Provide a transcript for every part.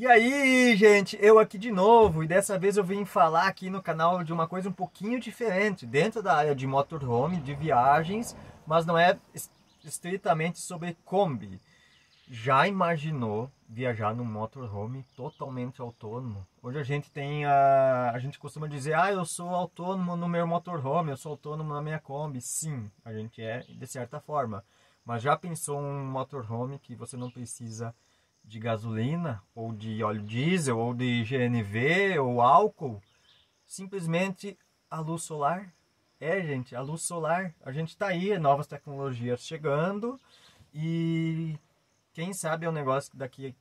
E aí, gente, eu aqui de novo, e dessa vez eu vim falar aqui no canal de uma coisa um pouquinho diferente, dentro da área de motorhome, de viagens, mas não é estritamente sobre Kombi. Já imaginou viajar num motorhome totalmente autônomo? Hoje a gente tem a a gente costuma dizer: "Ah, eu sou autônomo no meu motorhome, eu sou autônomo na minha Kombi". Sim, a gente é de certa forma. Mas já pensou um motorhome que você não precisa de gasolina, ou de óleo diesel, ou de GNV, ou álcool, simplesmente a luz solar. É, gente, a luz solar. A gente está aí, novas tecnologias chegando e quem sabe é um negócio que daqui a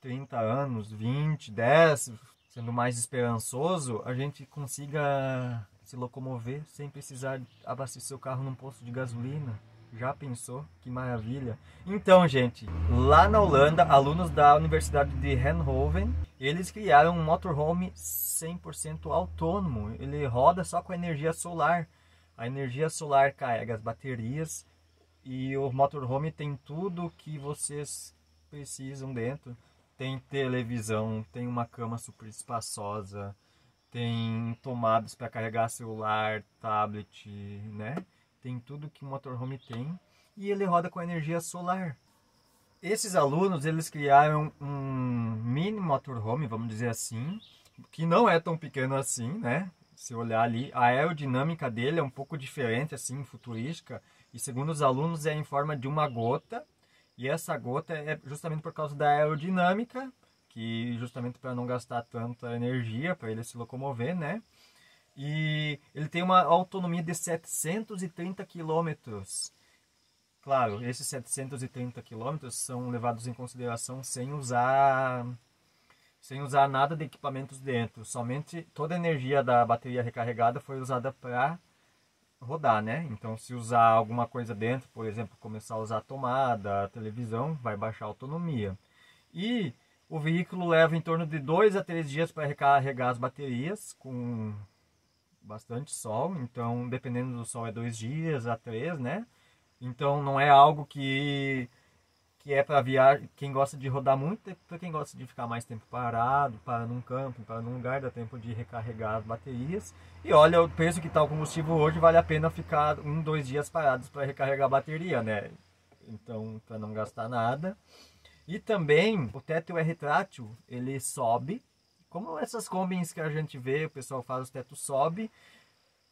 30 anos, 20, 10, sendo mais esperançoso, a gente consiga se locomover sem precisar abastecer o carro num posto de gasolina. Já pensou? Que maravilha! Então, gente, lá na Holanda, alunos da Universidade de Eindhoven, eles criaram um motorhome 100% autônomo. Ele roda só com energia solar. A energia solar carrega as baterias e o motorhome tem tudo que vocês precisam dentro. Tem televisão, tem uma cama super espaçosa, tem tomadas para carregar celular, tablet, né? Tem tudo que um motorhome tem e ele roda com energia solar. Esses alunos eles criaram um mini motorhome, vamos dizer assim, que não é tão pequeno assim, né? Se olhar ali, a aerodinâmica dele é um pouco diferente, assim, futurística, e segundo os alunos é em forma de uma gota, e essa gota é justamente por causa da aerodinâmica, que justamente para não gastar tanta energia para ele se locomover, né? E ele tem uma autonomia de 730 quilômetros. Claro, esses 730 quilômetros são levados em consideração sem usar sem usar nada de equipamentos dentro. Somente toda a energia da bateria recarregada foi usada para rodar, né? Então, se usar alguma coisa dentro, por exemplo, começar a usar a tomada, a televisão, vai baixar a autonomia. E o veículo leva em torno de 2 a 3 dias para recarregar as baterias com bastante sol, então dependendo do sol é dois dias a três, né? Então não é algo que que é para viagem, quem gosta de rodar muito, é para quem gosta de ficar mais tempo parado, para num campo, para num lugar, dá tempo de recarregar as baterias. E olha, o preço que está o combustível hoje, vale a pena ficar um, dois dias parados para recarregar a bateria, né? Então, para não gastar nada. E também, o teto é retrátil, ele sobe como essas combins que a gente vê, o pessoal faz o teto sobe,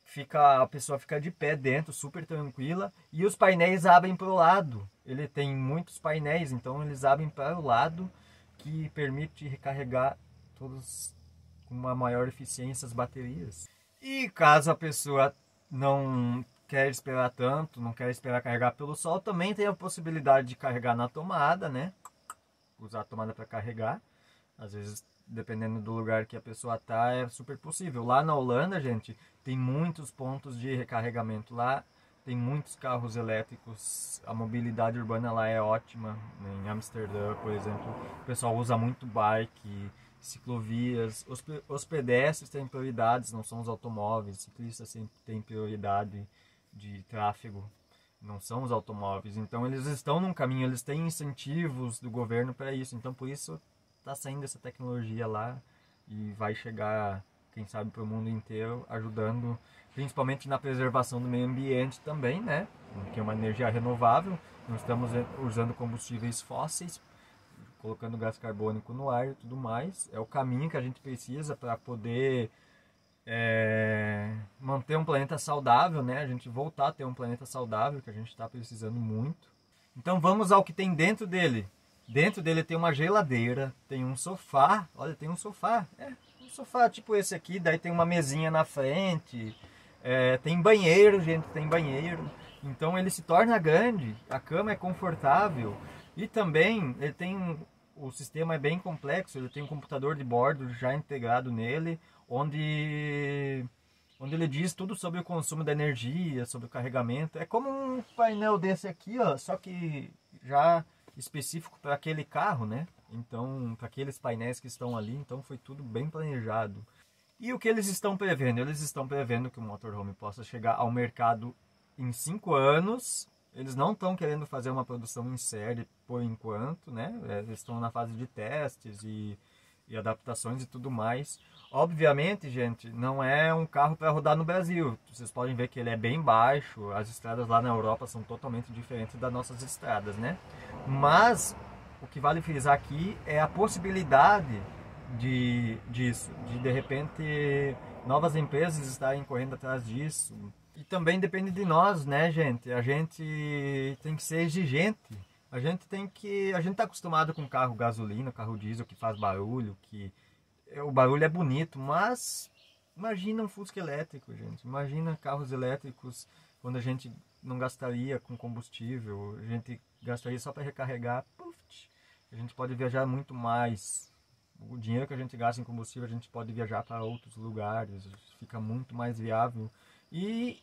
fica a pessoa fica de pé dentro, super tranquila, e os painéis abrem para o lado. Ele tem muitos painéis, então eles abrem para o lado, que permite recarregar todos com uma maior eficiência as baterias. E caso a pessoa não quer esperar tanto, não quer esperar carregar pelo sol, também tem a possibilidade de carregar na tomada, né? Usar a tomada para carregar. Às vezes dependendo do lugar que a pessoa tá, é super possível. Lá na Holanda, gente, tem muitos pontos de recarregamento lá, tem muitos carros elétricos, a mobilidade urbana lá é ótima. Em Amsterdã, por exemplo, o pessoal usa muito bike, ciclovias, os, os pedestres têm prioridades, não são os automóveis, ciclistas sempre têm prioridade de tráfego não são os automóveis. Então eles estão num caminho, eles têm incentivos do governo para isso. Então por isso está saindo essa tecnologia lá e vai chegar, quem sabe, para o mundo inteiro, ajudando principalmente na preservação do meio ambiente também, né? Que é uma energia renovável. Não estamos usando combustíveis fósseis, colocando gás carbônico no ar e tudo mais. É o caminho que a gente precisa para poder é, manter um planeta saudável, né? A gente voltar a ter um planeta saudável, que a gente está precisando muito. Então vamos ao que tem dentro dele. Dentro dele tem uma geladeira, tem um sofá. Olha, tem um sofá. É, um sofá tipo esse aqui. Daí tem uma mesinha na frente. É, tem banheiro, gente, tem banheiro. Então ele se torna grande. A cama é confortável. E também ele tem o sistema é bem complexo. Ele tem um computador de bordo já integrado nele, onde onde ele diz tudo sobre o consumo da energia, sobre o carregamento. É como um painel desse aqui, ó, só que já específico para aquele carro, né? Então, para aqueles painéis que estão ali, então foi tudo bem planejado. E o que eles estão prevendo? Eles estão prevendo que o motorhome possa chegar ao mercado em 5 anos. Eles não estão querendo fazer uma produção em série por enquanto, né? É, eles estão na fase de testes e, e adaptações e tudo mais. Obviamente, gente, não é um carro para rodar no Brasil. Vocês podem ver que ele é bem baixo. As estradas lá na Europa são totalmente diferentes das nossas estradas, né? Mas o que vale frisar aqui é a possibilidade de disso, de de repente novas empresas estarem correndo atrás disso. E também depende de nós, né, gente? A gente tem que ser exigente. A gente tem que, a gente está acostumado com carro gasolina, carro diesel que faz barulho, que o barulho é bonito, mas imagina um Fusca elétrico, gente. Imagina carros elétricos quando a gente não gastaria com combustível, a gente gastaria só para recarregar. Puf, a gente pode viajar muito mais. O dinheiro que a gente gasta em combustível, a gente pode viajar para outros lugares, fica muito mais viável. E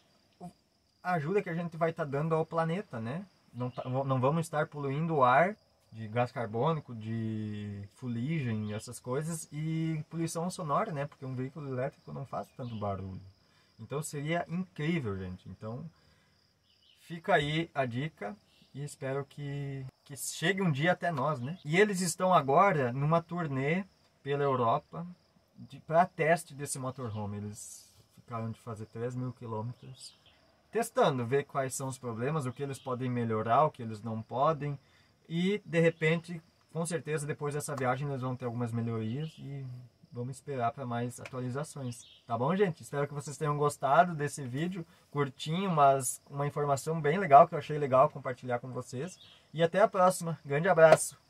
a ajuda que a gente vai estar tá dando ao planeta, né? Não, tá, não vamos estar poluindo o ar de gás carbônico, de fuligem, essas coisas, e poluição sonora, né? Porque um veículo elétrico não faz tanto barulho. Então seria incrível, gente. Então fica aí a dica e espero que, que chegue um dia até nós, né? E eles estão agora numa turnê pela Europa para teste desse motorhome. Eles ficaram de fazer 3 mil quilômetros testando, ver quais são os problemas, o que eles podem melhorar, o que eles não podem e de repente, com certeza, depois dessa viagem eles vão ter algumas melhorias e vamos esperar para mais atualizações. Tá bom, gente? Espero que vocês tenham gostado desse vídeo, curtinho, mas uma informação bem legal que eu achei legal compartilhar com vocês. E até a próxima. Grande abraço!